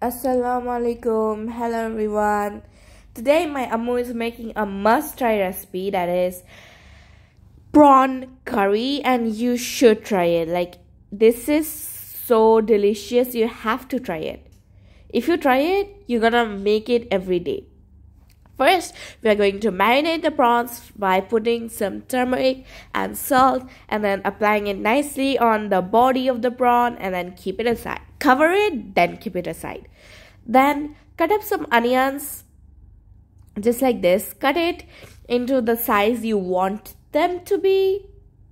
Assalamu alaikum. Hello everyone. Today my Ammu is making a must try recipe that is prawn curry and you should try it. Like this is so delicious. You have to try it. If you try it, you're gonna make it every day. First, we are going to marinate the prawns by putting some turmeric and salt and then applying it nicely on the body of the prawn and then keep it aside. Cover it, then keep it aside. Then cut up some onions just like this. Cut it into the size you want them to be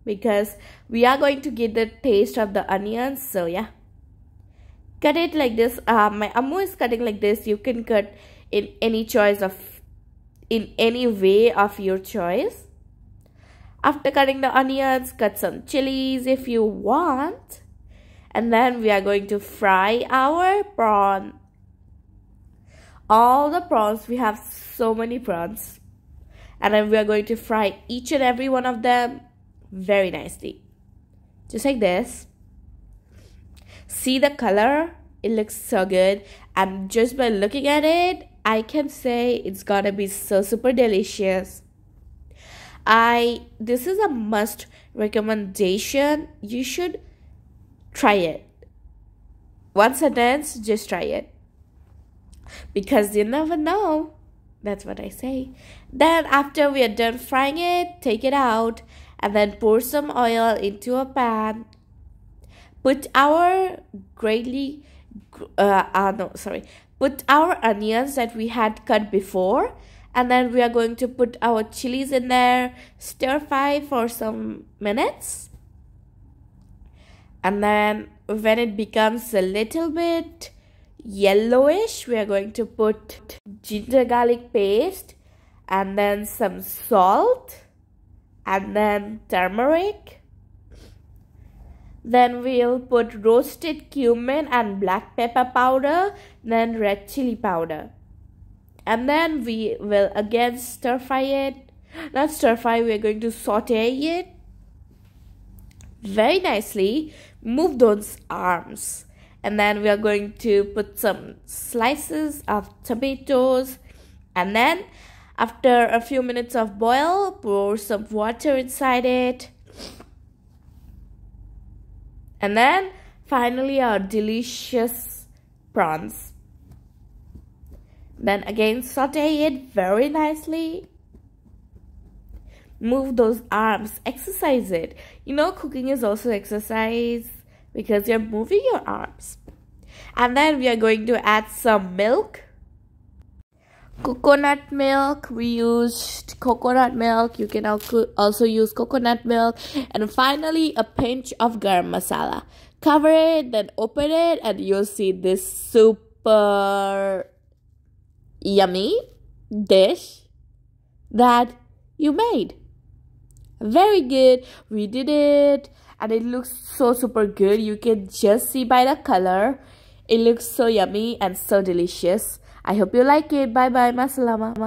because we are going to get the taste of the onions. So yeah, cut it like this. Uh, my Amu is cutting like this. You can cut in any choice of in any way of your choice. After cutting the onions, cut some chilies if you want. And then we are going to fry our prawn. All the prawns, we have so many prawns. And then we are going to fry each and every one of them very nicely. Just like this. See the color? It looks so good. And just by looking at it, I can say it's gonna be so super delicious. I this is a must recommendation. You should try it. One sentence, just try it. Because you never know. That's what I say. Then after we are done frying it, take it out and then pour some oil into a pan. Put our greatly uh, uh no sorry put our onions that we had cut before and then we are going to put our chilies in there stir fry for some minutes. And then when it becomes a little bit yellowish we are going to put ginger garlic paste and then some salt and then turmeric then we'll put roasted cumin and black pepper powder, then red chili powder. And then we will again stir fry it. Not stir fry, we're going to saute it very nicely. Move those arms. And then we are going to put some slices of tomatoes. And then after a few minutes of boil, pour some water inside it and then finally our delicious prawns. Then again saute it very nicely. Move those arms, exercise it. You know cooking is also exercise because you're moving your arms. And then we are going to add some milk coconut milk we used coconut milk. You can also use coconut milk. And finally a pinch of garam masala. Cover it then open it and you'll see this super yummy dish that you made. Very good. We did it and it looks so super good. You can just see by the color. It looks so yummy and so delicious I hope you like it. Bye bye. Masalama.